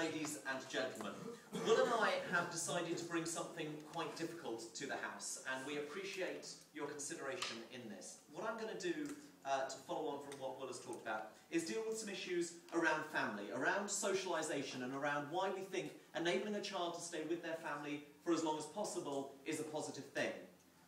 ladies and gentlemen. Will and I have decided to bring something quite difficult to the House, and we appreciate your consideration in this. What I'm going to do uh, to follow on from what Will has talked about is deal with some issues around family, around socialisation, and around why we think enabling a child to stay with their family for as long as possible is a positive thing.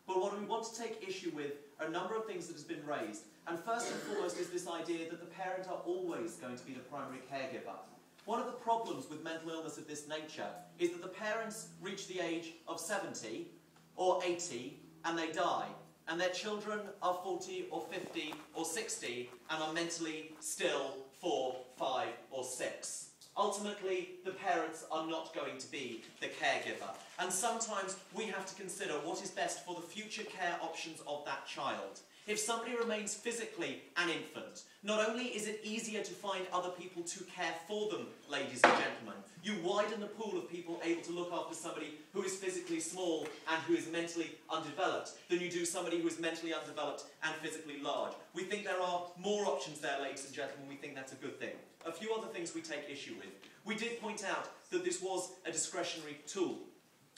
But what we want to take issue with are a number of things that has been raised. And first and foremost is this idea that the parent are always going to be the primary caregiver. One of the problems with mental illness of this nature is that the parents reach the age of 70 or 80 and they die. And their children are 40 or 50 or 60 and are mentally still 4, 5 or 6. Ultimately, the parents are not going to be the caregiver. And sometimes we have to consider what is best for the future care options of that child. If somebody remains physically an infant, not only is it easier to find other people to care for them, ladies and gentlemen, you widen the pool of people able to look after somebody who is physically small and who is mentally undeveloped than you do somebody who is mentally undeveloped and physically large. We think there are more options there, ladies and gentlemen. We think that's a good thing. A few other things we take issue with. We did point out that this was a discretionary tool.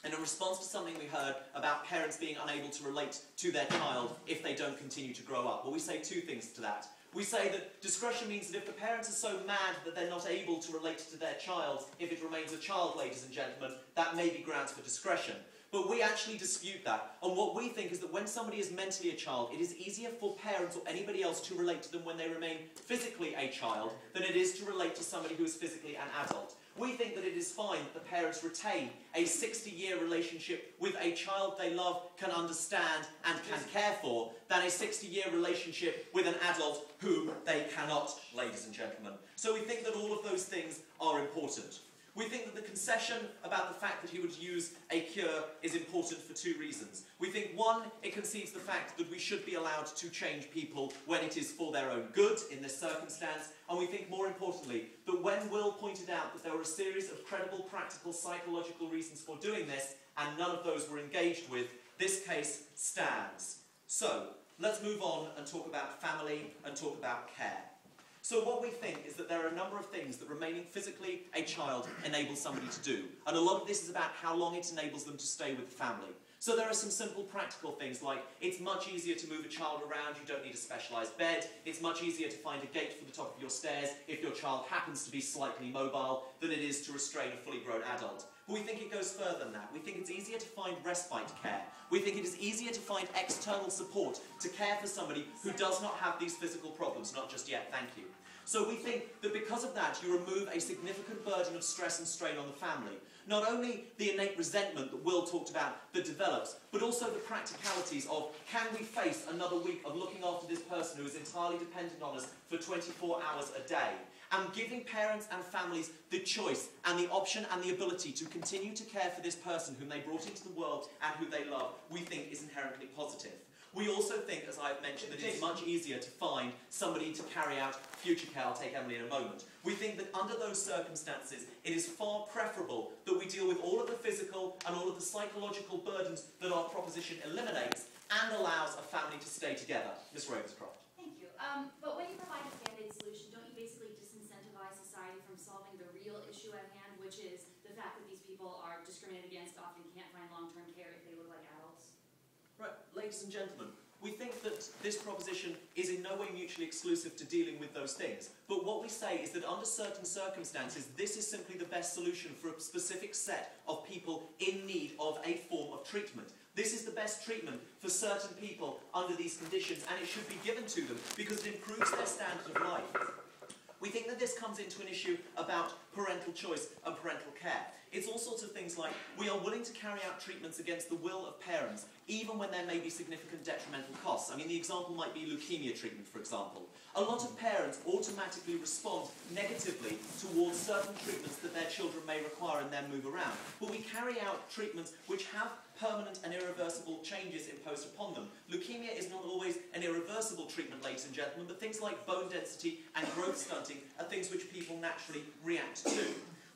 And in response to something we heard about parents being unable to relate to their child if they don't continue to grow up, well, we say two things to that. We say that discretion means that if the parents are so mad that they're not able to relate to their child, if it remains a child, ladies and gentlemen, that may be grounds for discretion. But we actually dispute that. And what we think is that when somebody is mentally a child, it is easier for parents or anybody else to relate to them when they remain physically a child than it is to relate to somebody who is physically an adult. We think that it is fine that the parents retain a 60 year relationship with a child they love, can understand, and can care for, than a 60 year relationship with an adult whom they cannot, ladies and gentlemen. So we think that all of those things are important. We think that the concession about the fact that he would use a cure is important for two reasons. We think, one, it concedes the fact that we should be allowed to change people when it is for their own good in this circumstance, and we think, more importantly, that when Will pointed out that there were a series of credible, practical, psychological reasons for doing this, and none of those were engaged with, this case stands. So, let's move on and talk about family and talk about care. So what we think is that there are a number of things that remaining physically a child enables somebody to do. And a lot of this is about how long it enables them to stay with the family. So there are some simple practical things like it's much easier to move a child around, you don't need a specialised bed, it's much easier to find a gate for the top of your stairs if your child happens to be slightly mobile than it is to restrain a fully grown adult. But we think it goes further than that. We think it's easier to find respite care. We think it is easier to find external support to care for somebody who does not have these physical problems. Not just yet, thank you. So we think that because of that, you remove a significant burden of stress and strain on the family. Not only the innate resentment that Will talked about that develops, but also the practicalities of can we face another week of looking after this person who is entirely dependent on us for 24 hours a day? And giving parents and families the choice and the option and the ability to continue to care for this person whom they brought into the world and who they love, we think is inherently positive. We also think, as I've mentioned, that it's much easier to find somebody to carry out future care. I'll take Emily in a moment. We think that under those circumstances, it is far preferable that we deal with all of the physical and all of the psychological burdens that our proposition eliminates and allows a family to stay together. Ms. Ravenscroft. Thank you. Um, but when you provide a band-aid solution, don't you basically disincentivize society from solving the real issue at hand, which is the fact that these people are discriminated against, often can't find long-term care if they look like adults? Right, ladies and gentlemen, we think that this proposition is in no way mutually exclusive to dealing with those things. But what we say is that under certain circumstances, this is simply the best solution for a specific set of people in need of a form of treatment. This is the best treatment for certain people under these conditions, and it should be given to them because it improves their standard of life. We think that this comes into an issue about parental choice and parental care. It's all sorts of things like we are willing to carry out treatments against the will of parents, even when there may be significant detrimental costs. I mean, the example might be leukemia treatment, for example. A lot of parents automatically respond negatively towards certain treatments that their children may require in their move around. But we carry out treatments which have permanent and irreversible changes imposed upon them. Leukemia is not always an irreversible treatment, ladies and gentlemen, but things like bone density and growth stunting are things which people naturally react to.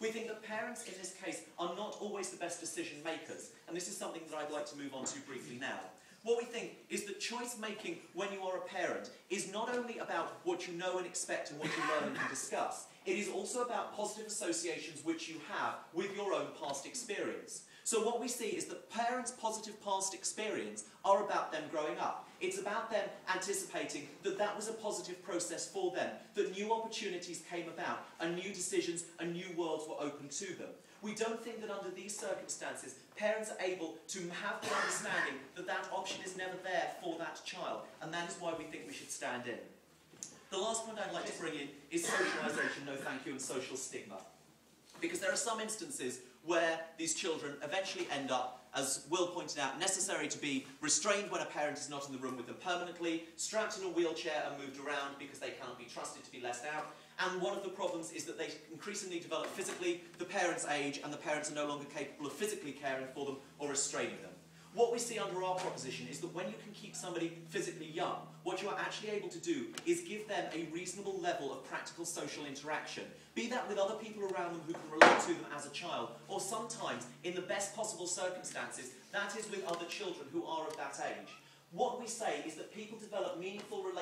We think that parents in this case are not always the best decision makers, and this is something that I'd like to move on to briefly now. What we think is that choice making when you are a parent is not only about what you know and expect and what you learn and discuss, it is also about positive associations which you have with your own past experience. So what we see is that parents' positive past experience are about them growing up. It's about them anticipating that that was a positive process for them, that new opportunities came about, and new decisions and new were open to them. We don't think that under these circumstances, parents are able to have the understanding that that option is never there for that child, and that is why we think we should stand in. The last point I'd like to bring in is socialisation, no thank you, and social stigma. Because there are some instances where these children eventually end up, as Will pointed out, necessary to be restrained when a parent is not in the room with them permanently, strapped in a wheelchair and moved around because they cannot be trusted to be left out. And one of the problems is that they increasingly develop physically, the parents age, and the parents are no longer capable of physically caring for them or restraining them. What we see under our proposition is that when you can keep somebody physically young, what you are actually able to do is give them a reasonable level of practical social interaction. Be that with other people around them who can relate to them as a child, or sometimes, in the best possible circumstances, that is with other children who are of that age. What we say is that people develop meaningful relationships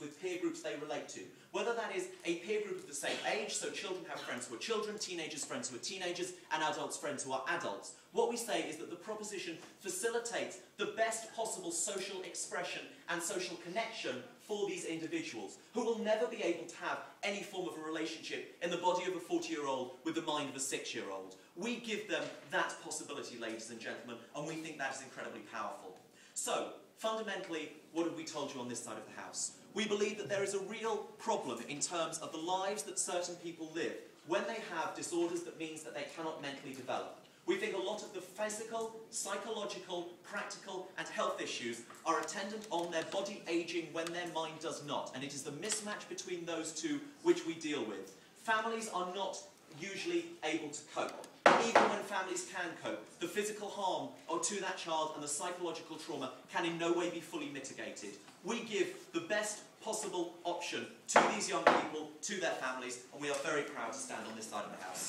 with peer groups they relate to. Whether that is a peer group of the same age, so children have friends who are children, teenagers friends who are teenagers, and adults friends who are adults. What we say is that the proposition facilitates the best possible social expression and social connection for these individuals, who will never be able to have any form of a relationship in the body of a 40-year-old with the mind of a six-year-old. We give them that possibility, ladies and gentlemen, and we think that is incredibly powerful. So, fundamentally, what have we told you on this side of the house? We believe that there is a real problem in terms of the lives that certain people live when they have disorders that means that they cannot mentally develop. We think a lot of the physical, psychological, practical, and health issues are attendant on their body aging when their mind does not, and it is the mismatch between those two which we deal with. Families are not usually able to cope even when families can cope, the physical harm to that child and the psychological trauma can in no way be fully mitigated. We give the best possible option to these young people, to their families, and we are very proud to stand on this side of the House.